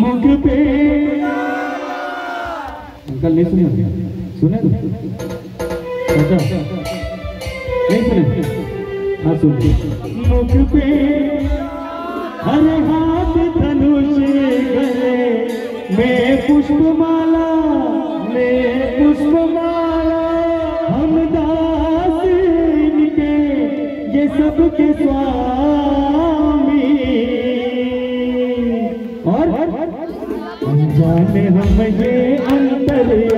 मुख पे। अंकल नहीं सुने सुने अच्छा तो। नहीं सुने हाँ सुन मुख पे हरे हाथ धनुष गले में पुष्पमाला में पुष्पमाला। हम दास इनके ये सब के स्वाद। जाने हम ये अंतरिया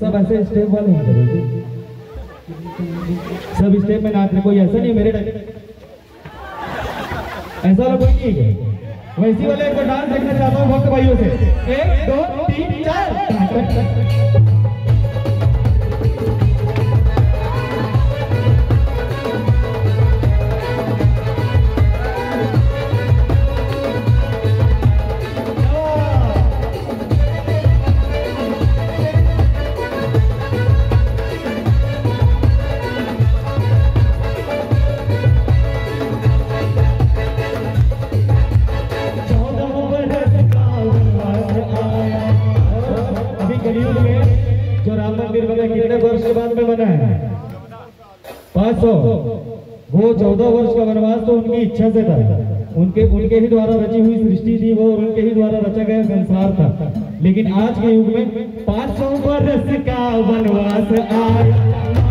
सब ऐसे स्टेप वाले हैं सब स्टेप में नाच रहे कोई ऐसा नहीं मेरे ऐसा वाला कोई नहीं है वैसी वाले को डांस देखना चाहता हूँ भक्त भाइयों से। एक, दो, तीन, चार। में बना है। पाँच सौ। वो चौदह वर्ष का वनवास तो उनकी इच्छा से था। उनके उनके ही द्वारा रची हुई सृष्टि थी वो और उनके ही द्वारा रचा गया संसार था। लेकिन आज के युग में पाँच सौ वर्ष का वनवास आया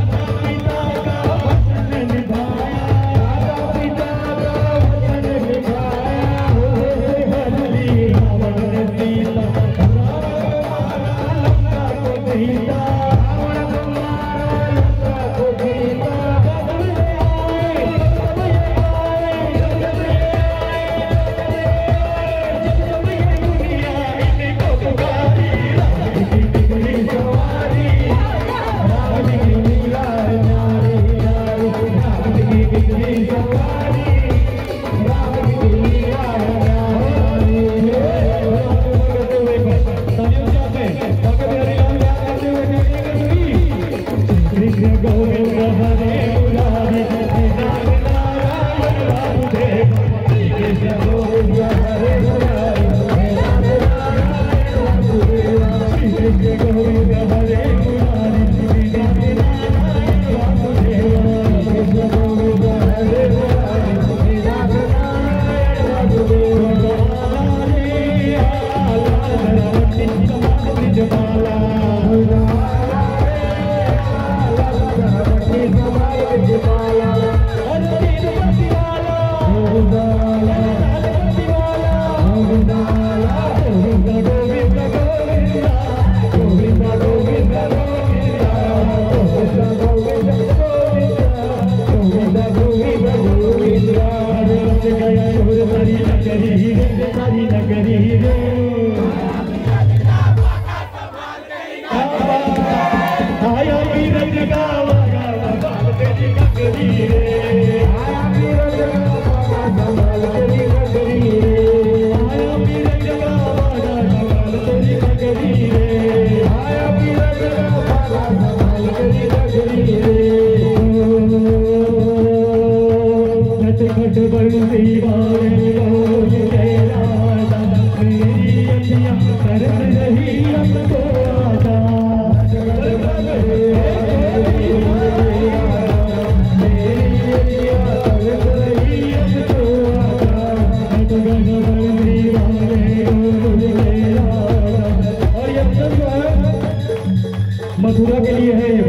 मथुरा के लिए है ये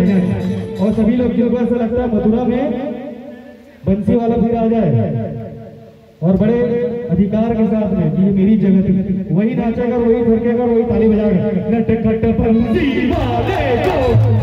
और सभी लोग जिनको ऐसा लगता है मथुरा में बंसी वाला फिर आ जाए। अधिकार के साथ में ये मेरी जगह थी। वही नाचेगा वही थरकेगा वही ताली बजाएगा वाले को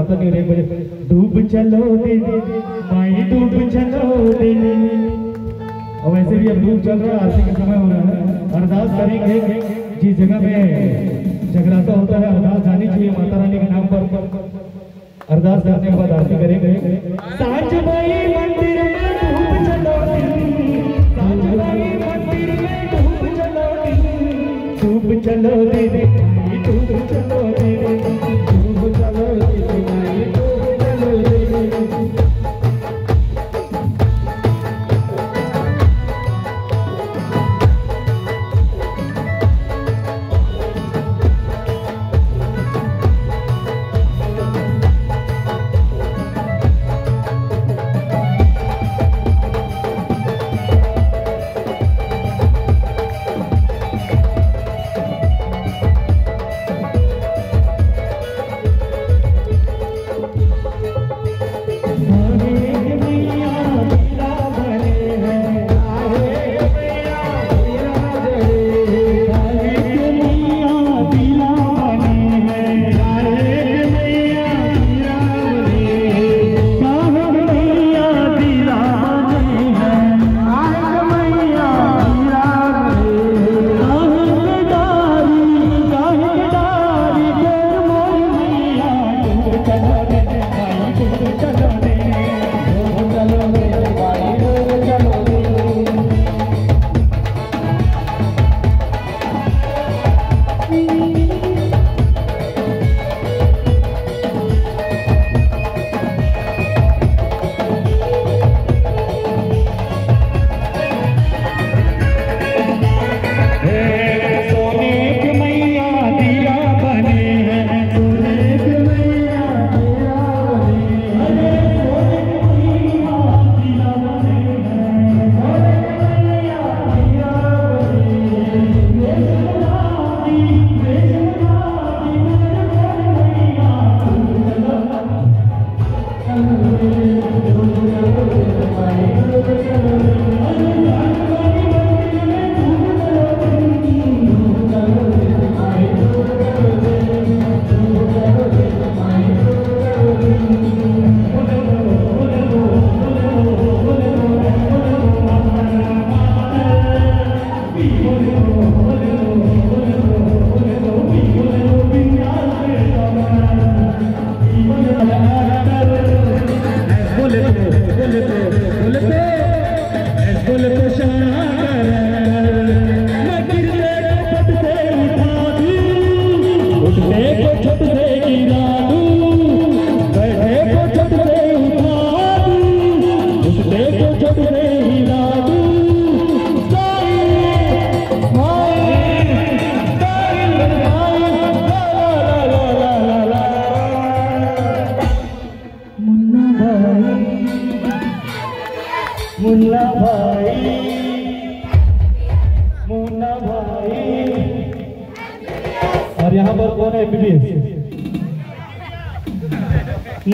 आता नहीं रे एक डूब चलो दिन माई डूब चलो दिन और वैसे भी अब डूब चल रहा है आरती का समय हो रहा है। अरदास करेंगे जिस जगह पे जगराता होता है, अरदास जानी चाहिए माता रानी के नाम पर। अरदास करने के बाद आरती करेंगे। साच भाई मंदिर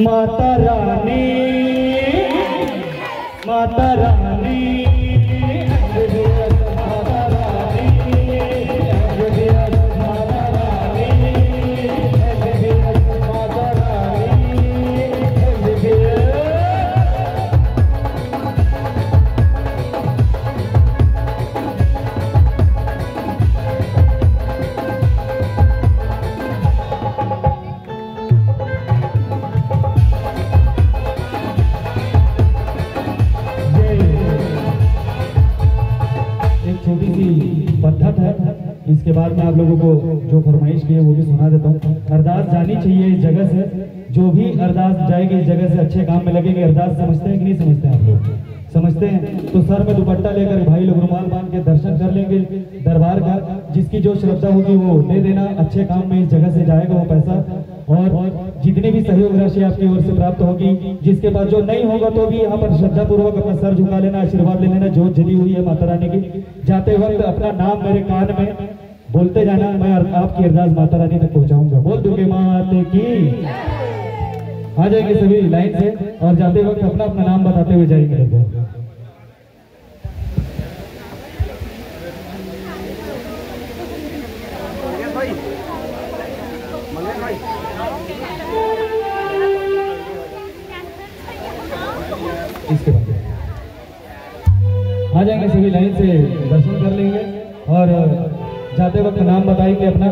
माता रानी माता रानी अच्छे काम में लगेगी अरदास समझते हैं कि नहीं समझते आप लोग? समझते हैं? तो सर में दुपट्टा लेकर भाई लोग रुमाल बाँध के दर्शन कर लेंगे। दरबार का जिसकी जो श्रद्धा होगी वो दे देना। अच्छे काम में इस जगह से जाएगा वो पैसा। और जितनी भी सहयोग राशि आपकी ओर से प्राप्त होगी, जिसके पास जो नहीं होगा तो भी यहाँ पर श्रद्धा पूर्वक अपना सर झुका लेना, आशीर्वाद ले लेना, जोत जली हुई है माता रानी की। जाते वक्त अपना नाम मेरे कान में बोलते जाना, मैं आपकी अरदास माता रानी तक पहुंचाऊँगा। बोल दूँगे माते की। आ जाएँगे सभी लाइन से और जाते वक्त अपना अपना नाम बताते हुए जाएँगे। इसके बाद आ जाएँगे सभी लाइन से दर्शन कर लेंगे और जाते वक्त नाम बताएँगे अपना